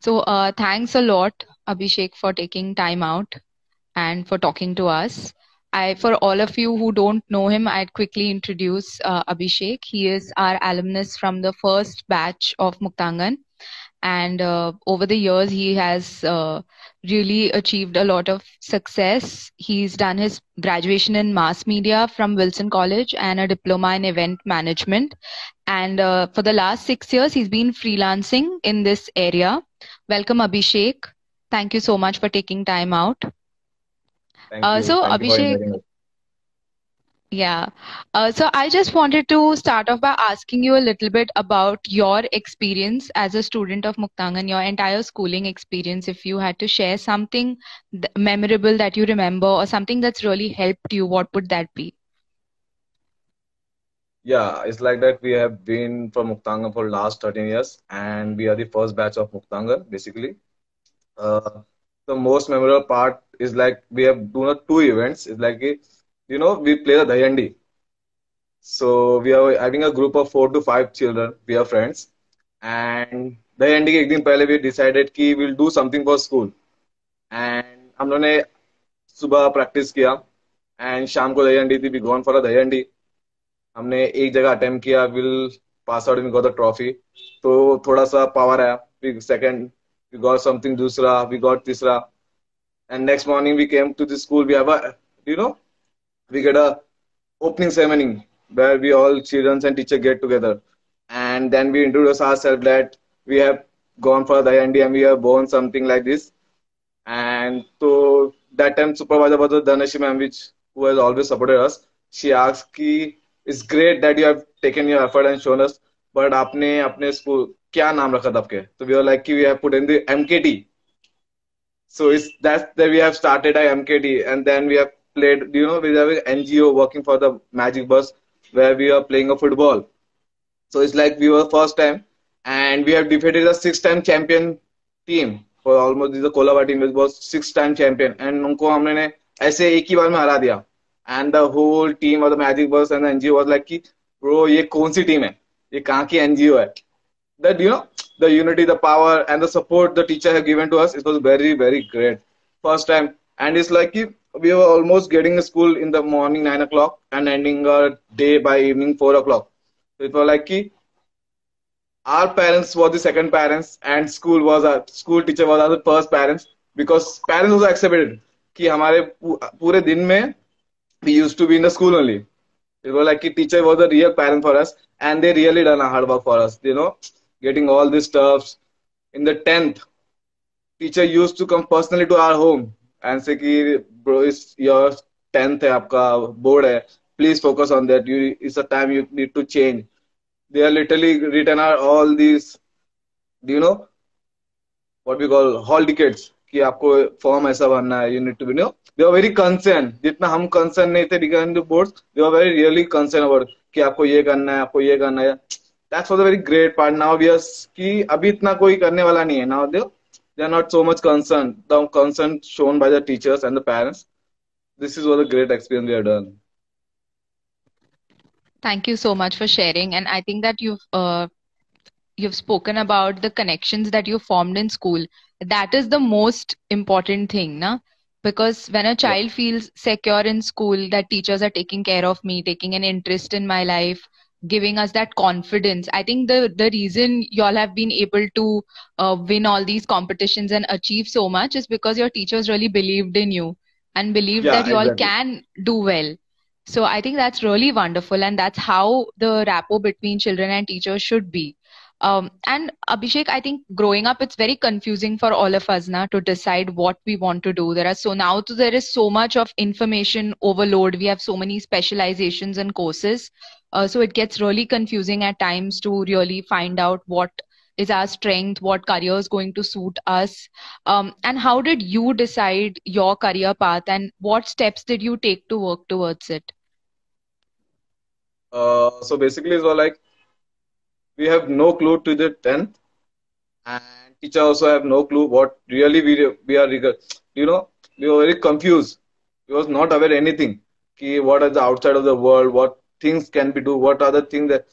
So, uh, thanks a lot, Abhishek, for taking time out and for talking to us. I, for all of you who don't know him, I'd quickly introduce uh, Abhishek. He is our alumnus from the first batch of Muktangan. And uh, over the years, he has uh, really achieved a lot of success. He's done his graduation in mass media from Wilson College and a diploma in event management. And uh, for the last six years, he's been freelancing in this area. Welcome, Abhishek. Thank you so much for taking time out. Thank Uh, you. so, Thank Abhishek, yeah. Uh, so I just wanted to start off by asking you a little bit about your experience as a student of Muktangan, your entire schooling experience. If you had to share something th- memorable that you remember or something that's really helped you, what would that be? yeah, it's like that. We have been from Muktangan for last 13 years, and we are the first batch of Muktangan, basically. Uh, the most memorable part is like we have done not two events. It's like you know we play the dahi handi. So we are having a group of four to five children. We are friends, and dahi handi. के एक दिन we decided decided we will do something for school, and हम लोगों ने सुबह practice किया and शाम को दही थी वी गॉन फॉर अ दही हमने एक जगह अटेम्प्ट किया we'll pass out we got the trophy तो थोड़ा सा पावर आया. फिर सेकेंड वी गॉट समथिंग दूसरा वी गॉट तीसरा. And next morning we came to the school we you know we get a opening ceremony where we all children and teacher get together and then we introduce are that we have gone for the and we have born something like this and तो that time supervisor बोल Dhanashree ma'am which whose always supported us she ask की it's great that you have taken your effort and shown us but आपने अपने school क्या नाम रखा था आपके तो we were like कि we have put in the MKT so it's that's that we have started our MKT and then we have played. You know, we have an NGO working for the Magic Bus where we are playing a football. So it's like we were first time and we have defeated a six-time champion team for almost the Kolaba team which was six-time champion and उनको हमने ऐसे एक ही बार में हरा दिया and the whole team of the Magic Bus and the NGO was like कि bro ये कौन सी टीम है ये कहाँ की NGO है that you know the unity the power and the support the teacher have given to us it was very very great first time and it's like if we were almost getting a school in the morning 9 o'clock and ending our day by evening 4 o'clock so it was like कि our parents were the second parents and school was our school teacher was our first parents because parents also accepted कि हमारे पू- पूरे दिन में we used to be in the school only it was like a teacher was the real parent for us and they really done a hard work for us you know getting all these stuffs in the 10th teacher used to come personally to our home and say कि bro it's your 10th है आपका board है please focus on that you it's a time you need to change they are literally written out all these do you know what we call hall tickets कि आपको form ऐसा भरना है you need to be no they are very concern जितना हम concern नहीं थे regarding the boards they are very really concern about कि आपको ये करना है आपको ये करना है that's was a very great part now we are कि अभी इतना कोई करने वाला नहीं है now they they are not so much concern the concern shown by the teachers and the parents this is was a great experience we have done Thank you so much for sharing. And I think that you've uh, you've spoken about the connections that you formed in school. That is the most important thing, na? Because when a yeah child feels secure in school, that teachers are taking care of me, taking an interest in my life, giving us that confidence. I think the the reason y'all have been able to uh, win all these competitions and achieve so much is because your teachers really believed in you and believed that you all exactly can do well. So I think that's really wonderful, and that's how the rapport between children and teachers should be. Um, and Abhishek, I think growing up, it's very confusing for all of us now to decide what we want to do. There are so now there is so much of information overload. We have so many specializations and courses. Uh, so it gets really confusing at times to really find out what is our strength, what career is going to suit us. Um, and how did you decide your career path and what steps did you take to work towards it? uh, so basically it's all like we have no clue to the 10th and teacher also have no clue what really we we are you know we were very confused. We was not aware anything. Ki what is the outside of the world what things can be do what are the things that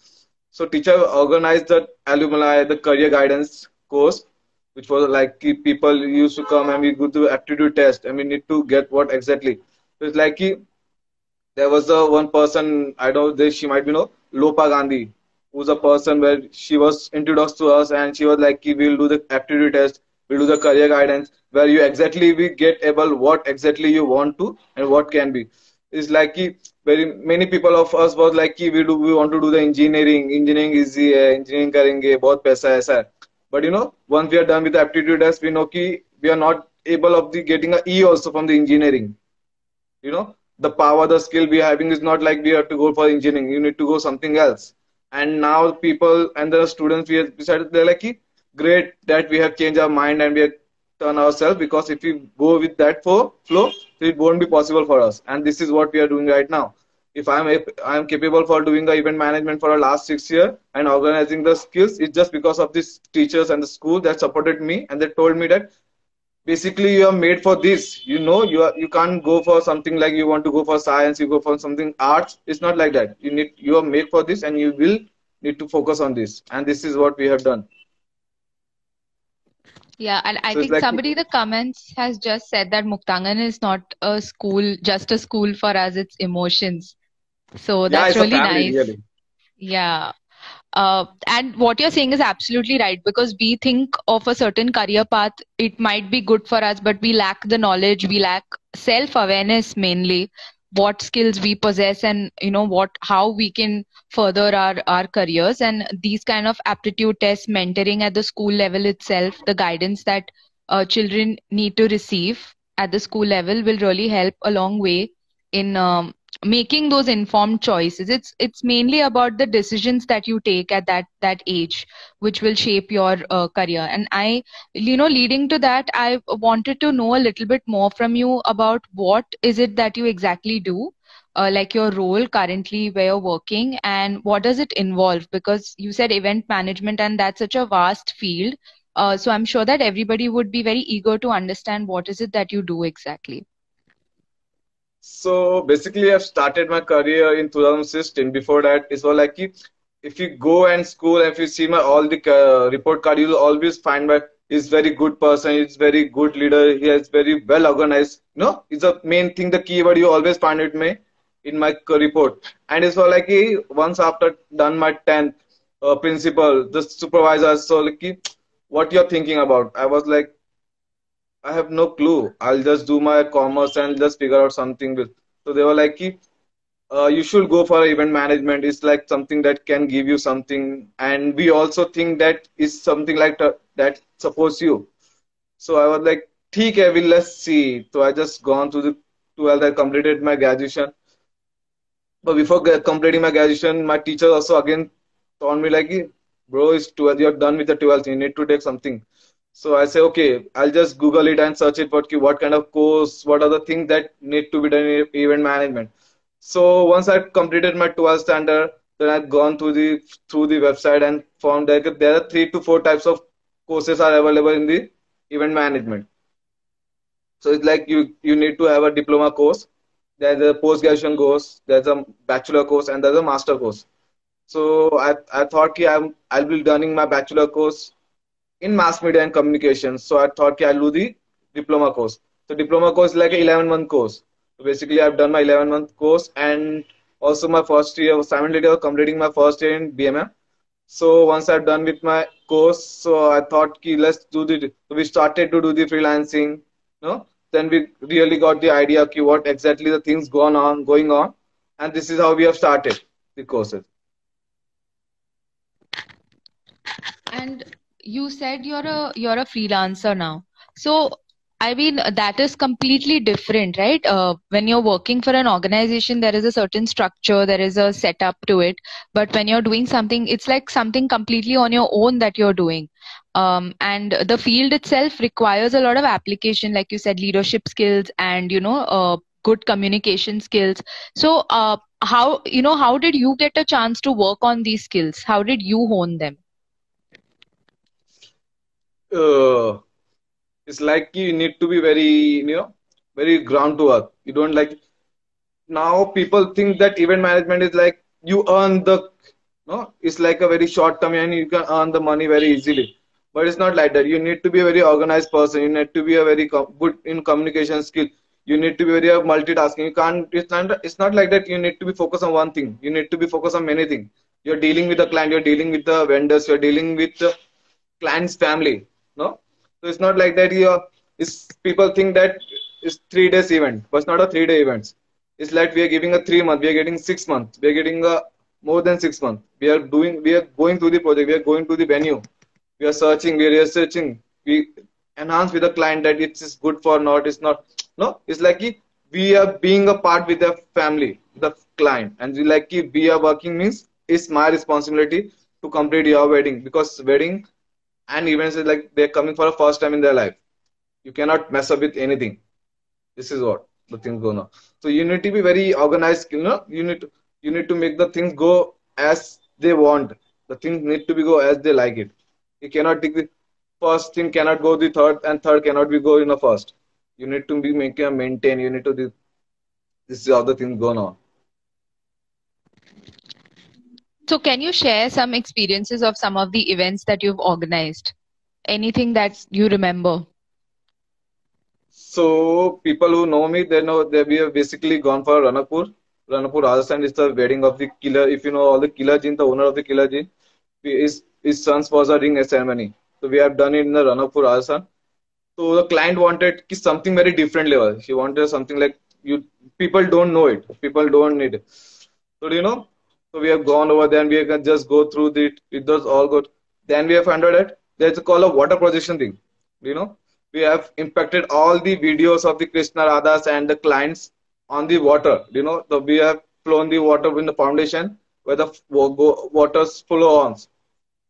so teacher organized the alumni the career guidance course which was like people used to come and we go to aptitude test and we need to get what exactly. So it's like there was a one person I don't know she might be know Lopa Gandhi, who's a person where she was introduced to us and she was like we'll do the aptitude test, we'll do the career guidance where you exactly we get able what exactly you want to and what can be. It's like very many people of us was like कि we do we want to do the engineering engineering easy है engineering करेंगे बहुत पैसा है ऐसा but you know once we are done with the aptitude test we know कि we are not able of the getting a E also from the engineering you know the power the skill we are having is not like we have to go for engineering you need to go something else and now people and the students we decided they're like great that we have changed our mind and we have turned ourselves because if we go with that flow flow it won't be possible for us. And this is what we are doing right now. If I'm I'm capable for doing the event management for the last six years and organizing the skills, it's just because of these teachers and the school that supported me and they told me that basically you are made for this. You know, you are you can't go for something like you want to go for science, you go for something arts. It's not like that. You need you are made for this and you will need to focus on this. And this is what we have done. Yeah, and I so think like, somebody in the comments has just said that Muktangan is not a school, just a school for us, it's emotions. So that's yeah, really family, nice. Really. Yeah. Uh, and what you're saying is absolutely right because we think of a certain career path, it might be good for us, but we lack the knowledge, we lack self awareness mainly what skills we possess and you know what how we can further our our careers. And these kind of aptitude tests mentoring at the school level itself the guidance that uh, children need to receive at the school level will really help a long way in um, making those informed choices. It's it's mainly about the decisions that you take at that that age which will shape your uh, career. And i you know leading to that i wanted to know a little bit more from you about what is it that you exactly do uh, like your role currently where you're working and what does it involve? Because you said event management and that's such a vast field. Uh, so i'm sure that everybody would be very eager to understand what is it that you do exactly so basically, I've started my career in 2016. Before that, it's all like if you go and school, if you see my all the uh, report card, you'll always find my he's very good person. He's very good leader. He is very well organized. You know, it's the main thing. The keyword you always find it me in my report. And it's all like once after done my 10th uh, principal, the supervisor. So like, what you're thinking about? I was like, I have no clue. I'll just do my commerce and just figure out something with. So they were like, uh, you should go for event management. It's like something that can give you something, and we also think that is something like that supports you. So I was like, ठीक है, will let's see. So I just gone to the 12th. I completed my graduation. But before completing my graduation, my teacher also again told me like, bro, it's 12. You're done with the 12th. You need to take something. So I say, okay, I'll just Google it and search it. What what kind of course? What are the things that need to be done in event management? So once I completed my 12th standard, then I've gone through the through the website and found that there are three to four types of courses are available in the event management. So it's like you you need to have a diploma course. There's a post graduation course. There's a bachelor course and there's a master course. So I I thought I'm I'll be learning my bachelor course in mass media and communications. So I thought I'll do the diploma course. So diploma course is like an 11 month course. So basically, I've done my 11 month course and also my first year, simultaneously completing my first year in BMM. So once I've done with my course, so I thought, ki, let's do the. So we started to do the freelancing. Know? Then we really got the idea, ki, what exactly the things going on, going on, and this is how we have started the courses. And you said you're a you're a freelancer now. So i mean that is completely different right? Uh, when you're working for an organization there is a certain structure there is a setup to it. But when you're doing something it's like something completely on your own that you're doing. Um, and the field itself requires a lot of application like you said leadership skills and you know uh, good communication skills. So uh, how you know how did you get a chance to work on these skills? How did you hone them uh, it's like you need to be very you know very ground to earth you don't like now people think that event management is like you earn the no it's like a very short term and you can earn the money very easily. But it's not like that. You need to be a very organized person. You need to be a very good in communication skill. You need to be very multitasking. You can't it's not it's not like that you need to be focused on one thing. You need to be focused on many things. You're dealing with the client you're dealing with the vendors you're dealing with the client's family no? So it's not like that you're people think that it's three days event. But it's not a three day event. It's like we are giving a three month we are getting six months we are getting a more than six months we are doing we are going through the project we are going to the venue. We are searching we are researching. We enhance with the client that it is good for not it's not no? It's like we are being a part with the family the client. And we like we are working means it's my responsibility to complete your wedding. Because wedding and events like they're coming for the first time in their life. You cannot mess up with anything. This is what the things go now. So you need to be very organized you know. You need to you need to make the things go as they want. The things need to be go as they like it. You cannot take the first thing cannot go the third and third cannot be go in the first. You need to be making a maintain you need to do this is how the things go now so can you share some experiences of some of the events that you've organized? Anything that you remember? So people who know me they know that we have basically gone for ranakpur. Ranakpur rajasthan is the wedding of the killer. If you know all the Killer Jeans the owner of the Killer Jeans his, his son's was a ring ceremony. So we have done it in the ranakpur rajasthan. So the client wanted something very different level. She wanted something like you people don't know it. People don't need it. So do you know, so we have gone over then we can just go through it. It does all good. Then we have found it. there's a call of water projection thing. You know, we have impacted all the videos of the Krishna Radhas and the clients on the water. You know, so we have flown the water in the foundation where the waters flow on.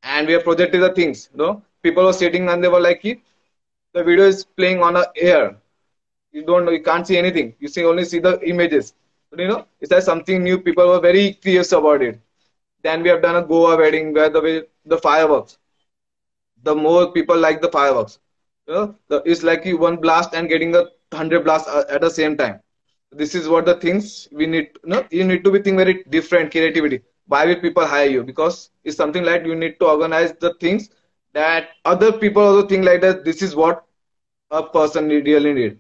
And we have projected the things. You know, people were sitting and they were like, the video is playing on a air. You don't know, you can't see anything. You see only see the images. You know, it's like something new. People were very curious about it. Then we have done a Goa wedding where the way the fireworks. The more people like the fireworks. You know, the, it's like you one blast and getting a hundred blasts uh, at the same time. This is what the things we need. You know, you need to be think very different creativity. Why will people hire you? Because it's something like you need to organize the things that other people also think like that. This is what a person really need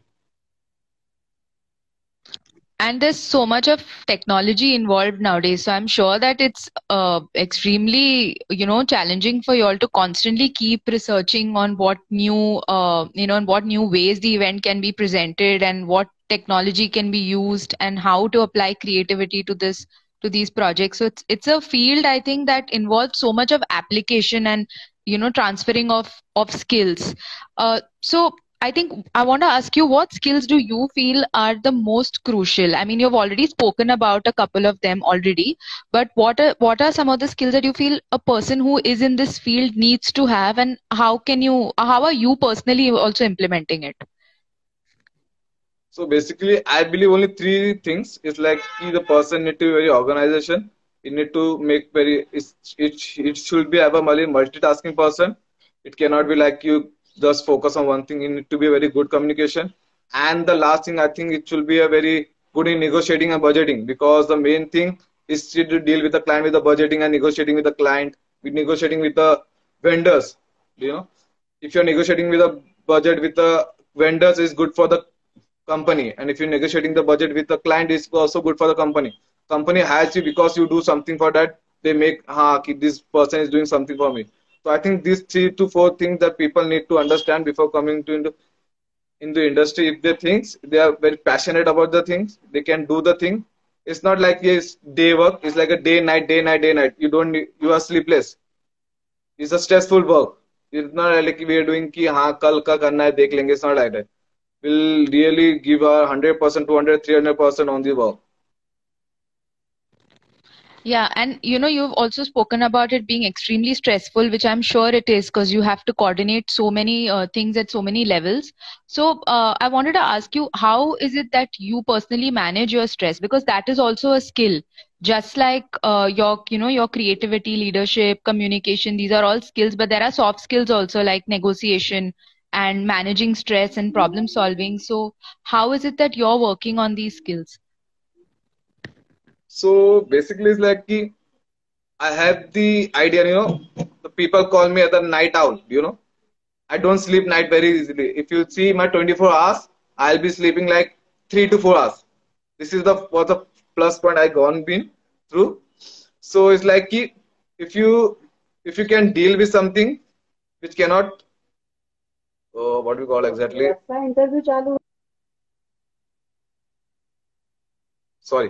and there's so much of technology involved nowadays. So i'm sure that it's uh, extremely you know challenging for you all to constantly keep researching on what new uh, you know and what new ways the event can be presented and what technology can be used and how to apply creativity to this to these projects. So it's it's a field i think that involves so much of application and you know transferring of of skills. Uh, so I think I want to ask you what skills do you feel are the most crucial? I mean, you've already spoken about a couple of them already, but what are what are some of the skills that you feel a person who is in this field needs to have, and how can you how are you personally also implementing it? So basically, I believe only three things. It's like the person need to be very organization. You need to make very it it, should be have a multitasking person. It cannot be like you just focus on one thing. You need to be a very good communication. And the last thing, I think it should be a very good in negotiating and budgeting because the main thing is to deal with the client with the budgeting and negotiating with the client, with negotiating with the vendors. You know, if you're negotiating with a budget with the vendors, is good for the company, and if you're negotiating the budget with the client, is also good for the company. Company hires you because you do something for that. They make, ha, this person is doing something for me. So I think these three to four things that people need to understand before coming to into in the industry. If they think they are very passionate about the things, they can do the thing. It's not like yes, day work. It's like a day night, day night, day night. You don't you are sleepless. It's a stressful work. It's not like we are doing ki हाँ hai dekh lenge. It's not like that. We'll really give our 100%, 200, 300% on the work. Yeah, and you know, you've also spoken about it being extremely stressful, which I'm sure it is because you have to coordinate so many uh, things at so many levels. So, uh, I wanted to ask you, how is it that you personally manage your stress? Because that is also a skill, just like uh, your, you know, your creativity, leadership, communication. These are all skills, but there are soft skills also like negotiation and managing stress and problem solving. So, how is it that you're working on these skills? So basically, it's like I have the idea, you know, the people call me as a night owl, you know. I don't sleep night very easily. If you see my 24 hours, I'll be sleeping like three to four hours. This is the what the plus point I gone been through. So it's like if you if you can deal with something which cannot uh, what do we call exactly sorry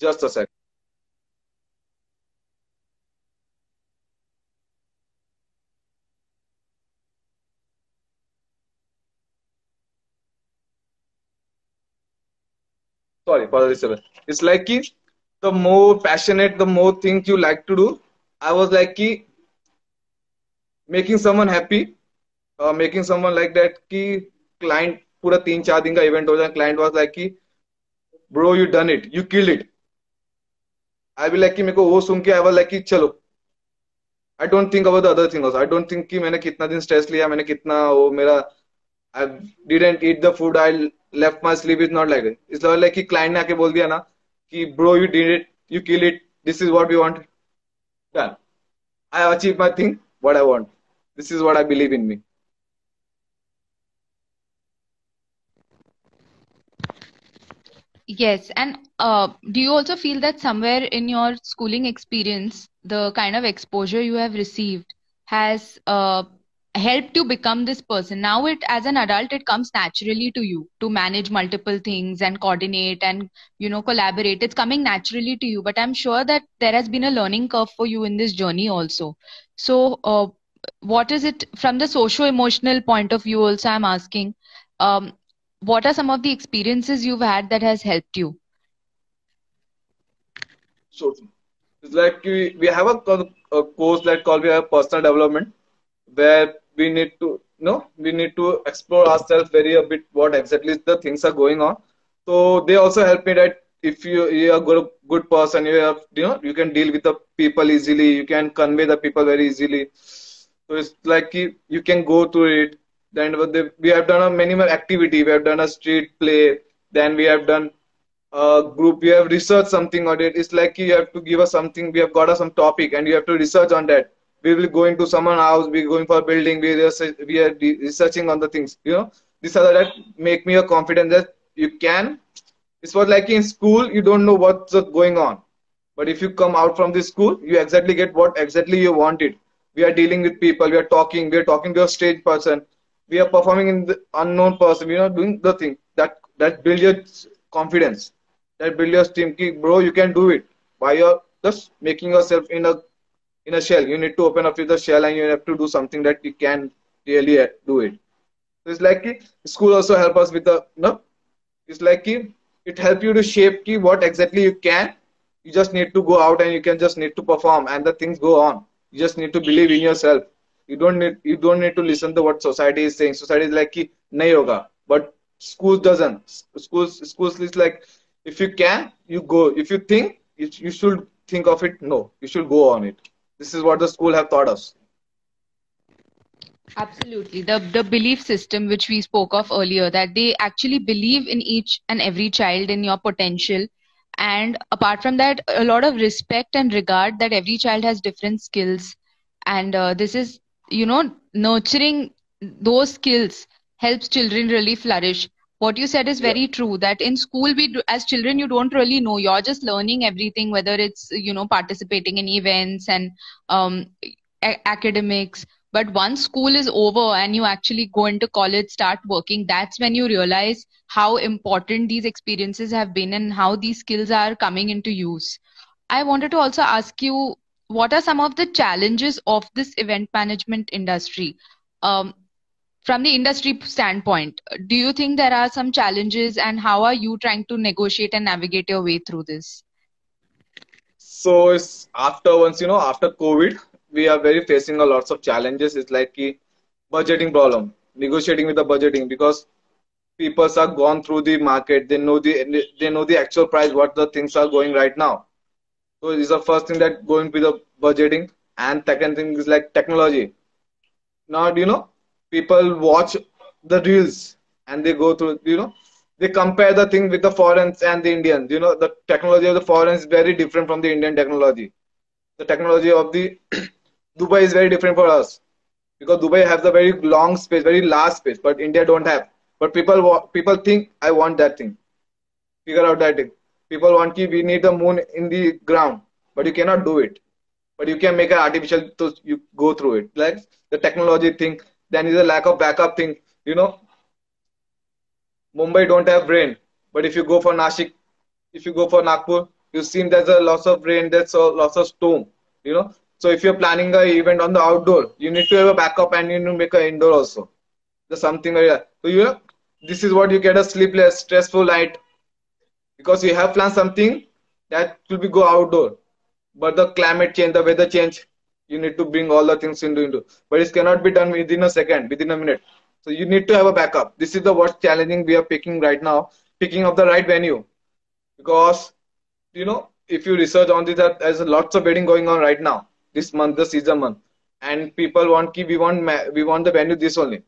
just a sec sorry for the disturbance. It's like the more passionate, the more things you like to do. I was like making someone happy, uh, making someone like that कि client पूरा तीन चार दिन का event हो जाए client was like कि bro you done it you killed it I be like कि मेरे को वो सुन के I was like कि चलो। Don't think about the other thing also. I don't think कि मैंने कितना दिन stress लिया मैंने कितना वो मेरा I didn't eat the food I left my sleep is not like it's like कि क्लाइंट ने आके बोल दिया ना कि bro you did it you kill it this is what we want done I achieve my thing what I want this is what I believe in me Yes, and uh, do you also feel that somewhere in your schooling experience, the kind of exposure you have received has uh, helped you become this person? Now it as an adult it comes naturally to you to manage multiple things and coordinate and you know collaborate. It's coming naturally to you but i'm sure that there has been a learning curve for you in this journey also. So uh, what is it from the socio emotional point of view also i'm asking um, what are some of the experiences you've had that has helped you it's like we, we have a, a course that called we have personal development where we need to know we need to explore ourselves very a bit what exactly the things are going on. So they also help me that if you you are good good person you have you know you can deal with the people easily you can convey the people very easily. So it's like you can go through it. Then we have done a many more activity. We have done a street play. Then we have done a group we have researched something on it. It's like you have to give us something. We have got us some topic and you have to research on that. We will go into someone house. We're going for a building. We are, we are researching on the things you know. This other that make me a confident that you can. It's what like in school you don't know what's going on. But if you come out from this school you exactly get what exactly you wanted. We are dealing with people. We are talking. We are talking to a stage person. We are performing in the unknown person. We are doing the thing that that build your confidence that build your team bro you can do it by your just making yourself in a in a shell. You need to open up with the shell and you have to do something that you can really uh, do it. So it's like school also help us with the no. It's like it help you to shape key what exactly you can. You just need to go out and you can just need to perform and the things go on. You just need to believe in yourself. You don't need you don't need to listen to what society is saying. Society is like nahi hoga, but schools doesn't. Schools schools is like if you can you go. If you think you should think of it, no, you should go on it. This is what the school have taught us. Absolutely. The the belief system which we spoke of earlier that they actually believe in each and every child in your potential. And apart from that a lot of respect and regard that every child has different skills. And uh, this is you know nurturing those skills helps children really flourish what you said is very yeah. true that in school we do, as children you don't really know. You're just learning everything whether it's you know participating in events and um, a- academics. But once school is over and you actually go into college start working that's when you realize how important these experiences have been and how these skills are coming into use. I wanted to also ask you what are some of the challenges of this event management industry? Um, from the industry standpoint, do you think there are some challenges and how are you trying to negotiate and navigate your way through this? So it's after once, you know, after COVID, we are very facing a lots of challenges. It's like a budgeting problem, negotiating with the budgeting because people are gone through the market. They know the they know the actual price, what the things are going right now. So it's the first thing that going with the budgeting. And second thing is like technology. Now, do you know, people watch the reels and they go through, you know, they compare the thing with the foreigners and the Indians. You know, the technology of the foreigners is very different from the Indian technology. The technology of the Dubai is very different for us because Dubai has a very long space, very large space, but India don't have. But people people think I want that thing. Figure out that thing. People want ki we need the moon in the ground, but you cannot do it. But you can make an artificial to you go through it. Like the technology thing, then is a lack of backup thing. You know, Mumbai don't have rain, but if you go for Nashik, if you go for Nagpur, you see there's a lots of rain, there's a lots of storm. You know, so if you're planning an event on the outdoor, you need to have a backup and you need to make an indoor also. There's something like that. So you know, this is what you get a sleepless, stressful night because you have planned something that will be go outdoor. But the climate change, the weather change, you need to bring all the things into into. But it cannot be done within a second, within a minute. So you need to have a backup. This is the worst challenging we are picking right now, picking up the right venue. Because you know, if you research on this, there's lots of wedding going on right now this month, the season month, and people want keep we want we want the venue this only.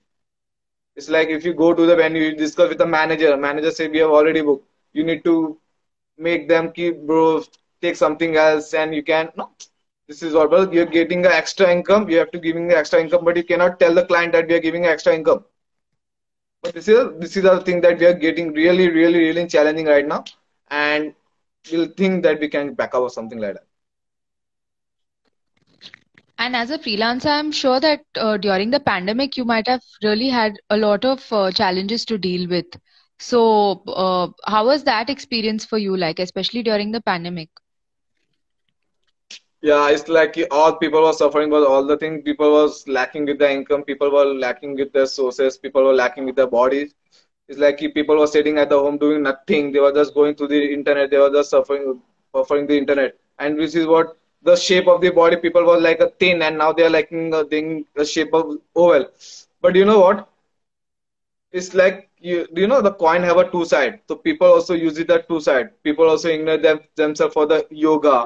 It's like if you go to the venue, you discuss with the manager. Manager say we have already booked. You need to make them keep bro take something else, and you can no. This is but you're getting the extra income. You have to giving the extra income, but you cannot tell the client that we are giving extra income. But this is this is the thing that we are getting really, really, really challenging right now, and we'll think that we can back up or something like that. And as a freelancer, I'm sure that uh, during the pandemic, you might have really had a lot of uh, challenges to deal with. So, uh, how was that experience for you, like, especially during the pandemic? Yeah, it's like all people were suffering, but all the things people was lacking with the income, people were lacking with their sources, people were lacking with their bodies. It's like people were sitting at the home doing nothing. They were just going to the internet. They were just suffering, suffering the internet, and this is what the shape of the body people was like a thin and now they are liking a thing the shape of oval but you know what it's like you you know the coin have a two side so people also use it at two side people also ignore them themselves for the yoga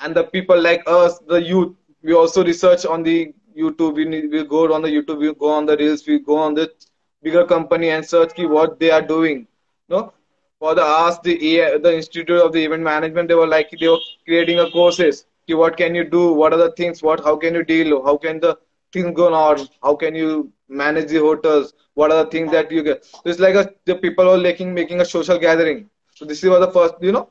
and the people like us the youth we also research on the youtube. We, need, we go on the youtube we go on the reels we go on the bigger company and search key what they are doing no? For the ask the the institute of the event management they were like they were creating a courses Ki what can you do what are the things what how can you deal how can the things go on how can you manage the hotels what are the things that you get. So it's like a, the people are making making a social gathering. So this is what the first you know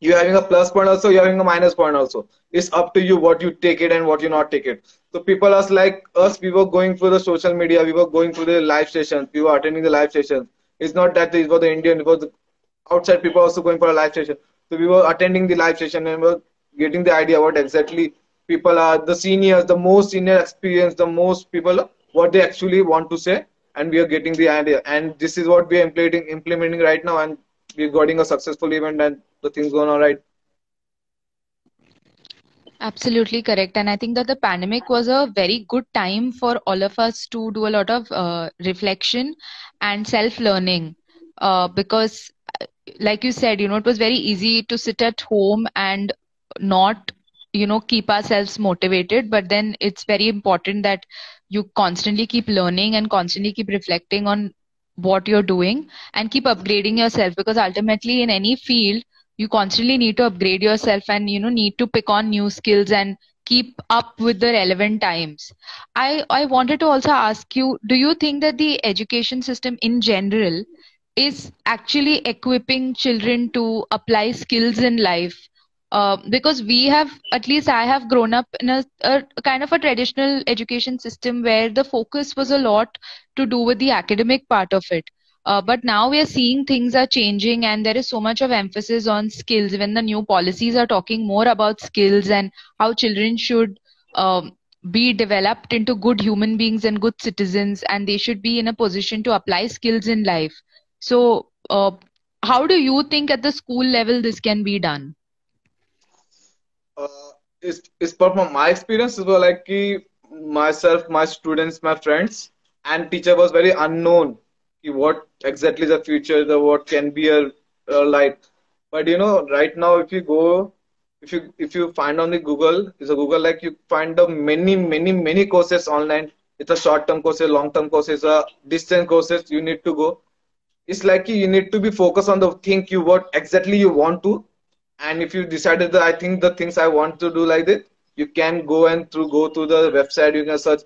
you're having a plus point also you're having a minus point also. It's up to you what you take it and what you not take it. So people are like us we were going through the social media we were going through the live sessions we were attending the live sessions. It's not that it was the indian it was the outside people also going for a live session. So we were attending the live session and we were getting the idea what exactly people are the seniors the most senior experience the most people what they actually want to say. And we are getting the idea. And this is what we are implementing implementing right now. And we're getting a successful event and the things going on right Absolutely correct. And I think that the pandemic was a very good time for all of us to do a lot of uh, reflection and self learning. Uh, because, like you said, you know, it was very easy to sit at home and not you know keep ourselves motivated but then it's very important that you constantly keep learning and constantly keep reflecting on what you're doing and keep upgrading yourself because ultimately in any field you constantly need to upgrade yourself and you know need to pick on new skills and keep up with the relevant times. I i wanted to also ask you do you think that the education system in general is actually equipping children to apply skills in life uh, because we have at least i have grown up in a, a, kind of a traditional education system where the focus was a lot to do with the academic part of it. Uh, but now we are seeing things are changing and there is so much of emphasis on skills. When the new policies are talking more about skills and how children should um, be developed into good human beings and good citizens and they should be in a position to apply skills in life. So uh, how do you think at the school level this can be done uh, is is from my experience well like myself my students my friends and teacher was very unknown what exactly the future the what can be a, a light. But you know right now if you go if you if you find on the google is a google like you find the many many many courses online. It's a short term courses long term courses a distance courses you need to go. It's like you need to be focused on the thing you what exactly you want to and if you decided that i think the things i want to do like this you can go and through go to the website. You can search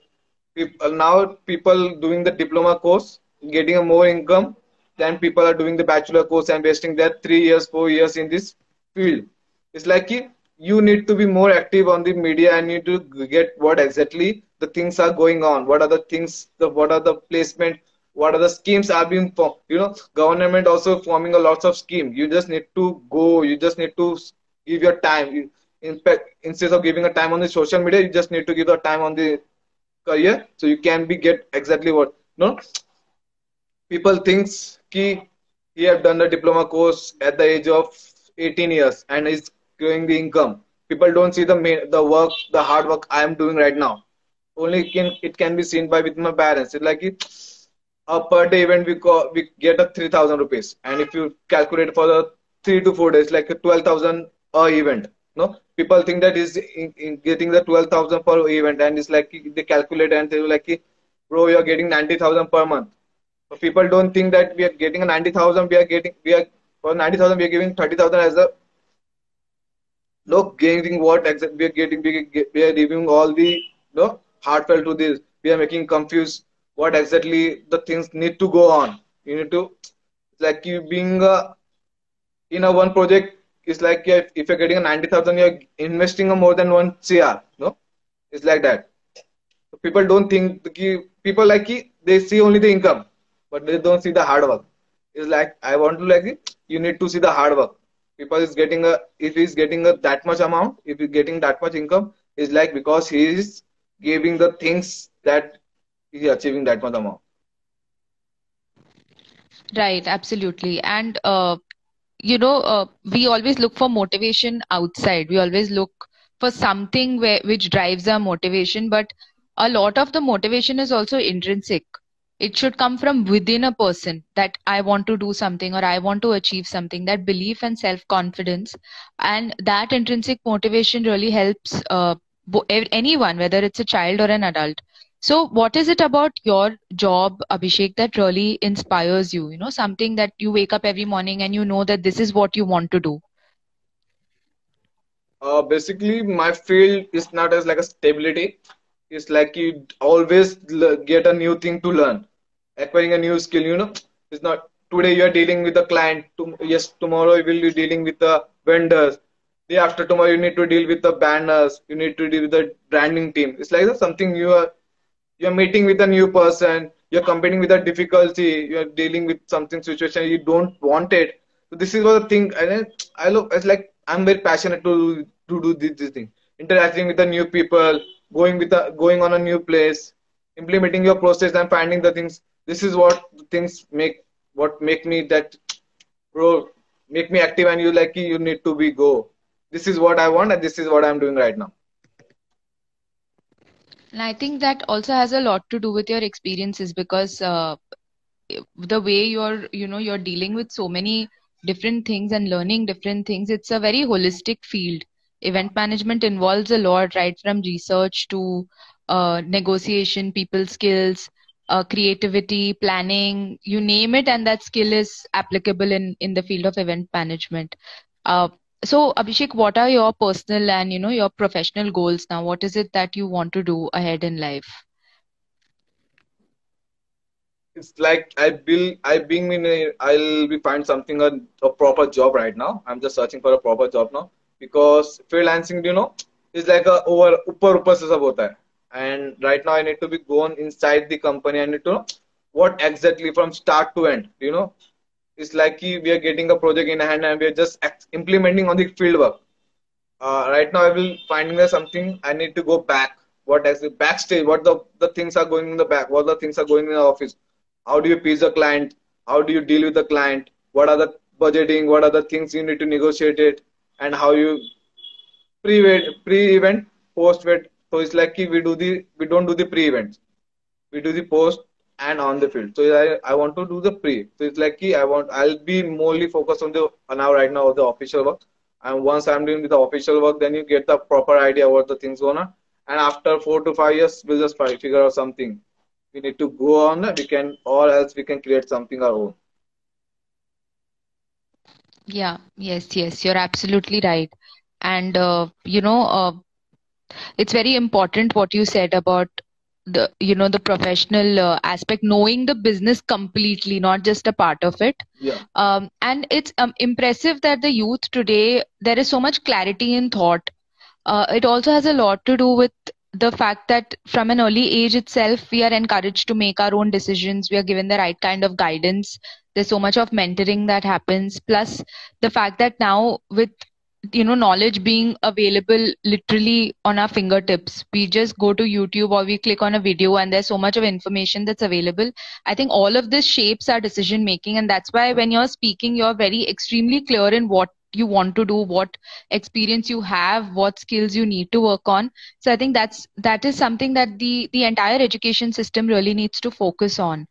people now people doing the diploma course getting a more income than people are doing the bachelor course and wasting their three years four years in this field. It's like you need to be more active on the media and you need to get what exactly the things are going on. What are the things the what are the placement what are the schemes are being formed you know government also forming a lots of scheme. You just need to go you just need to give your time. In fact instead of giving a time on the social media you just need to give a time on the career. So you can be get exactly what no? People thinks ki he have done the diploma course at the age of 18 years and is growing the income. People don't see the main, the work the hard work i am doing right now. Only it can it can be seen by with my parents. It's like a per day event we call, we get a 3000 rupees. And if you calculate for the 3 to 4 days like a 12000 a event no? People think that is in, in getting the 12000 per event and it's like they calculate and they're like bro you're getting 90000 per month. So people don't think that we are getting a 90000 we are getting we are for 90000 we are giving 30000 as a look gaining what exactly we are getting we are giving all the no heartfelt to this. We are making confused what exactly the things need to go on. You need to like you being a, in a one project it's like if, you're getting a 90000 you're investing a more than one cr no? It's like that. People don't think people like they see only the income but they don't see the hard work. It's like i want to like you need to see the hard work. People is getting a if he's getting a that much amount if he's getting that much income is like because he is giving the things that achieving that much amount. Right absolutely. And uh, you know uh, we always look for motivation outside. We always look for something where which drives our motivation but a lot of the motivation is also intrinsic. It should come from within a person that i want to do something or i want to achieve something that belief and self confidence and that intrinsic motivation really helps uh, anyone whether it's a child or an adult so, what is it about your job, Abhishek, that really inspires you? You know, something that you wake up every morning and you know that this is what you want to do. Uh, basically, my field is not as like a stability. It's like you always get a new thing to learn, acquiring a new skill. You know, it's not today you are dealing with a client. To, yes, tomorrow you will be dealing with the vendors. The after tomorrow you need to deal with the banners. You need to deal with the branding team. It's like something you are you're meeting with a new person you're competing with a difficulty you're dealing with something situation you don't want it. So this is what the thing and i look it's like i'm very passionate to to do this, this thing. Interacting with the new people going with a going on a new place implementing your process and finding the things. This is what things make what make me that bro make me active and you like you need to be go. This is what i want and this is what i'm doing right now and I think that also has a lot to do with your experiences because uh, the way you're, you know, you're dealing with so many different things and learning different things. It's a very holistic field. Event management involves a lot, right from research to uh, negotiation, people skills, uh, creativity, planning, you name it, and that skill is applicable in in the field of event management. Uh, so abhishek what are your personal and you know your professional goals now? What is it that you want to do ahead in life? It's like i will i being in a i'll be find something a, a proper job right now. I'm just searching for a proper job now. Because freelancing you know is like a over upper upper sab hota hai. And right now i need to be gone inside the company. I need to know what exactly from start to end you know it's like we are getting a project in hand and we are just implementing on the field work. Uh, right now, I will finding something I need to go back. What is the backstage, what the, the things are going in the back, what the things are going in the office. How do you please the client? How do you deal with the client? What are the budgeting? What are the things you need to negotiate it? And how you pre pre event, post event. So it's like we do the we don't do the pre events. We do the post and on the field. So I, I want to do the pre. So it's like I want I'll be morely focused on the now right now of the official work. And once I'm doing the official work, then you get the proper idea what the things going on. And after four to five years, we'll just figure out something. We need to go on. We can, or else we can create something our own. Yeah. Yes. Yes. You're absolutely right. And uh, you know, uh, it's very important what you said about the you know the professional uh, aspect knowing the business completely not just a part of it. Yeah. Um, and it's um, impressive that the youth today there is so much clarity in thought. Uh, it also has a lot to do with the fact that from an early age itself we are encouraged to make our own decisions. We are given the right kind of guidance. There's so much of mentoring that happens. Plus the fact that now with you know knowledge being available literally on our fingertips. We just go to youtube or we click on a video and there's so much of information that's available. I think all of this shapes our decision making and that's why when you're speaking you're very extremely clear in what you want to do what experience you have what skills you need to work on. So i think that's that is something that the the entire education system really needs to focus on.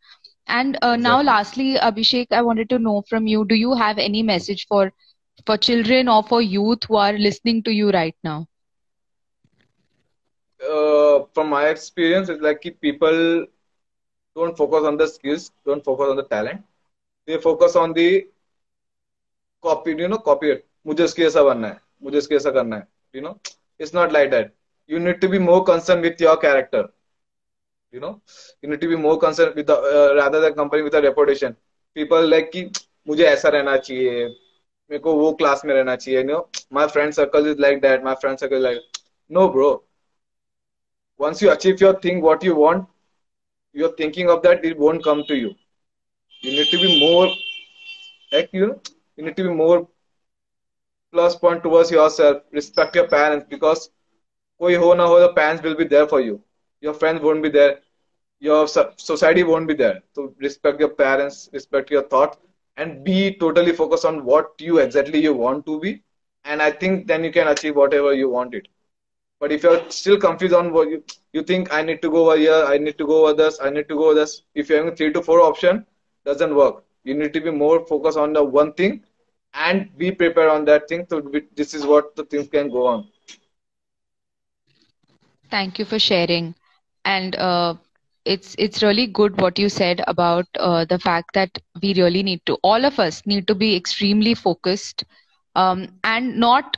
And uh, now lastly abhishek i wanted to know from you do you have any message for for children or for youth who are listening to you right now? uh, from my experience it's like if people don't focus on the skills don't focus on the talent they focus on the copy you know copy it मुझे इसके ऐसा बनना है मुझे इसके ऐसा करना है you know it's not like that you need to be more concerned with your character you know you need to be more concerned with the uh, rather than company with a reputation people like कि मुझे ऐसा रहना चाहिए मेरे को वो class में रहना चाहिए no my friend circle is like that my friend circle like no bro once you achieve your thing what you want you are thinking of that it won't come to you you need to be more एक you you need to be more plus point towards yourself respect your parents because कोई हो ना हो तो parents will be there for you your friends won't be there your society won't be there तो respect your parents respect your thoughts and be totally focused on what you exactly you want to be and i think then you can achieve whatever you want it. But if you're still confused on what you you think i need to go over here i need to go over this i need to go over this if you're having three to four option doesn't work. You need to be more focused on the one thing and be prepared on that thing so this is what the things can go on. Thank you for sharing. And uh, it's it's really good what you said about uh, the fact that we really need to all of us need to be extremely focused um, and not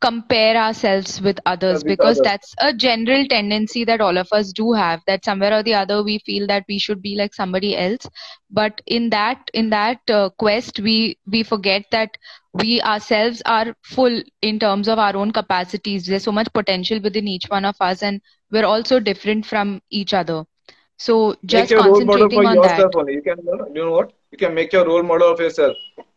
compare ourselves with others with because others. that's a general tendency that all of us do have that somewhere or the other we feel that we should be like somebody else. But in that in that uh, quest we we forget that we ourselves are full in terms of our own capacities. There's so much potential within each one of us and we're also different from each other so just make your role model for concentrating on yourself that. only. You can, you know what? You can make your role model of yourself.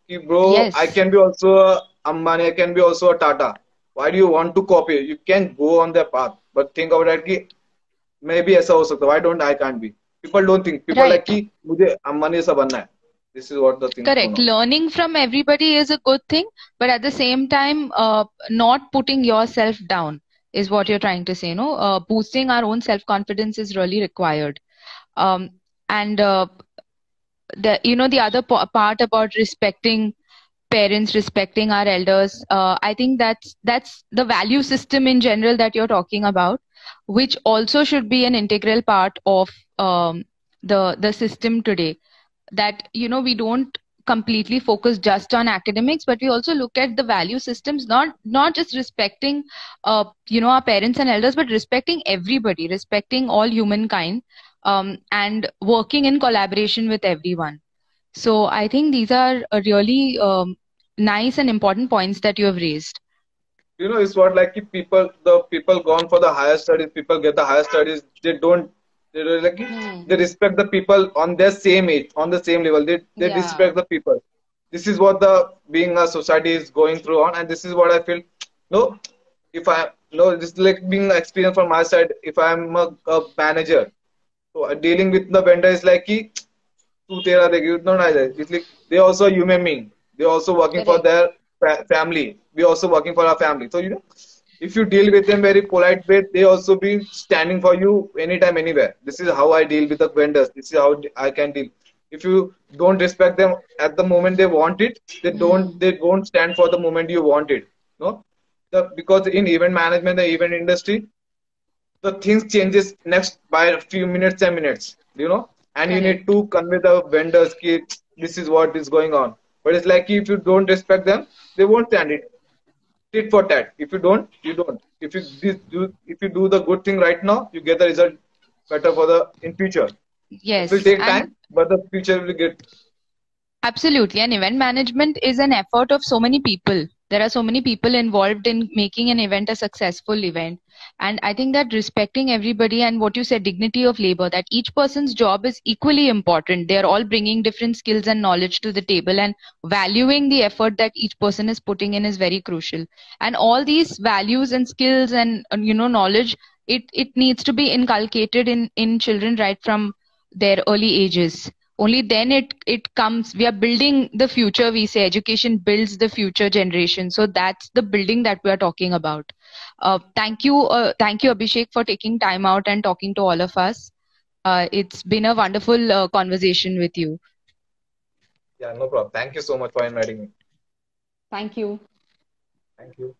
Ki, bro, Yes. I can be also a Ambani. I can be also a Tata. Why do you want to copy? You can go on their path, but think about that. Ki, maybe ऐसा हो सकता. Why don't I can't be? People don't think. People like Right. कि मुझे अंबानी जैसा बनना है. This is what the thing. Correct. Learning from everybody is a good thing, but at the same time, uh, not putting yourself down is what you're trying to say. No, uh, boosting our own self confidence is really required. um, and uh, the you know the other part about respecting parents, respecting our elders. Uh, I think that's that's the value system in general that you're talking about, which also should be an integral part of um, the the system today. That you know we don't completely focus just on academics but we also look at the value systems not not just respecting uh, you know our parents and elders but respecting everybody respecting all humankind um, and working in collaboration with everyone so i think these are uh, really um, nice and important points that you have raised You know, it's what like if people, the people gone for the higher studies, people get the higher studies. They don't. They don't like Hmm. they respect the people on their same age, on the same level. They they Yeah. respect the people. This is what the being a society is going through on, and this is what I feel. No, if I no, this is like being an experience from my side. If I'm a, a manager, so uh, dealing with the vendor is like ki, tu tera no, no, it's like they also human being. They're also working for their family. We're also working for our family. So you know, if you deal with them very polite way, they also be standing for you anytime, anywhere. This is how I deal with the vendors. This is how I can deal. If you don't respect them at the moment they want it, they hmm. don't they won't stand for the moment you want it. No, the, because in event management, the event industry, the things changes next by a few minutes and minutes you know and you need to convey the vendors ki, this is what is going on but it's like if you don't respect them they won't stand it tit for tat. If you don't, you don't. If you do, if you do the good thing right now, you get the result better for the in future. Yes, it will take and- time, but the future will get. Absolutely. And event management is an effort of so many people. There are so many people involved in making an event a successful event. And I think that respecting everybody and what you said, dignity of labor, that each person's job is equally important. They're all bringing different skills and knowledge to the table and valuing the effort that each person is putting in is very crucial. And all these values and skills and, uh, you know, knowledge, it, it needs to be inculcated in, in children right from their early ages only then it it comes we are building the future we say education builds the future generation so that's the building that we are talking about uh, thank you uh, thank you abhishek for taking time out and talking to all of us uh, it's been a wonderful uh, conversation with you Yeah, no problem. Thank you so much for inviting me. thank you Thank you.